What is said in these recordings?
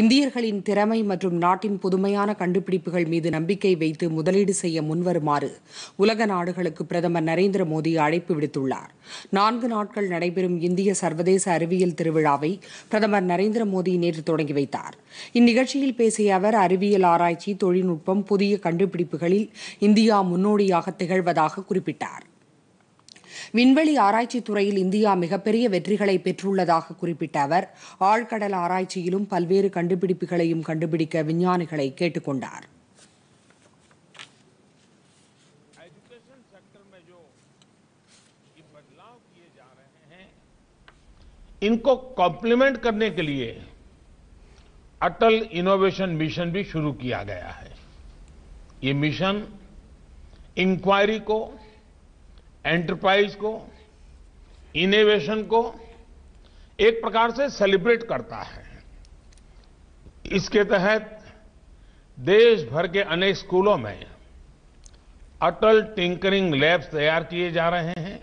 இந்தியர்களின் திறமை மற்றும் நாட்டின் புதுமையான கண்டுபிடிப்புகள் மீது நம்பிக்கை வைத்து முதலீடு செய்ய முன்வருமாறு உலக நாடுகளுக்கு பிரதமர் நரேந்திர மோடி அழைப்பு விடுத்துள்ளார். நான்கு நாட்கள் நடைபெறும் இந்திய சர்வதேச அறிவியல் திருவிழாவை பிரதமர் நரேந்திர மோடி நேற்று தொடங்கி வைத்தார். இந்நிகழ்ச்சியில் பேசிய அவர் அறிவியல் ஆராய்ச்சி தொழில்நுட்பம் புதிய கண்டுபிடிப்புகளில் இந்தியா முன்னோடியாக திகழ்வதாக குறிப்பிட்டார். விண்வெளி ஆராய்ச்சித் துறையில் இந்தியா மிகப்பெரிய வெற்றிகளை பெற்றுள்ளதாக குறிப்பிட்ட அவர் ஆழ்கடல் ஆராய்ச்சியிலும் பல்வேறு கண்டுபிடிப்புகளையும் கண்டுபிடிக்க விஞ்ஞானிகளை கேட்டுக் கொண்டார் एजुकेशन सेक्टर में जो ये बदलाव किए जा रहे हैं इनको कॉम्प्लीमेंट करने के लिए अटल इनोवेशन मिशन भी शुरू किया गया है ये मिशन इंक्वायरी को एंटरप्राइज को, इनोवेशन को एक प्रकार से सेलिब्रेट करता है। इसके तहत देश भर के अनेक स्कूलों में अटल टिंकरिंग लैब्स तैयार किए जा रहे हैं,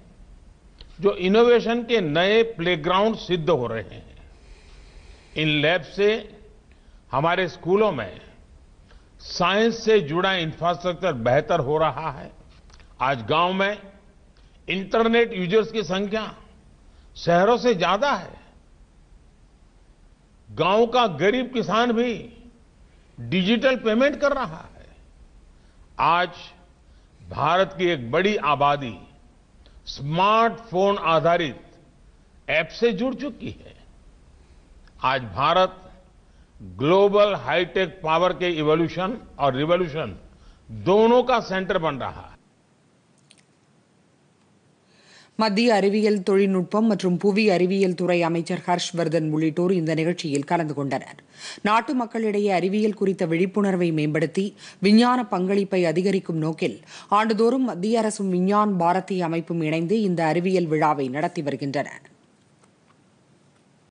जो इनोवेशन के नए प्लेग्राउंड सिद्ध हो रहे हैं। इन लैब से हमारे स्कूलों में साइंस से जुड़ा इंफ्रास्ट्रक्चर बेहतर हो रहा है। आज गाँव में इंटरनेट यूज़र्स की संख्या शहरों से ज़्यादा है। गाँव का गरीब किसान भी डिजिटल पेमेंट कर रहा है। आज भारत की एक बड़ी आबादी स्मार्टफ़ोन आधारित ऐप से जुड़ चुकी है। आज भारत ग्लोबल हाईटेक पावर के इवोल्यूशन और रिवोल्यूशन दोनों का सेंटर बन रहा है। மத்திய அறிவியல் தொழில்நுட்பம் மற்றும் புவி அறிவியல் துறை அமைச்சர் ஹர்ஷ்வர்தன் உள்ளிட்டோர் இந்த நிகழ்ச்சியில் கலந்து கொண்டனர். நாட்டு மக்களிடையே அறிவியல் குறித்த விழிப்புணர்வை மேம்படுத்தி விஞ்ஞான பங்களிப்பை அதிகரிக்கும் நோக்கில் ஆண்டுதோறும் மத்திய அரசும் விஞ்ஞான் பாரதி அமைப்பும் இணைந்து இந்த அறிவியல் விழாவை நடத்தி வருகின்றன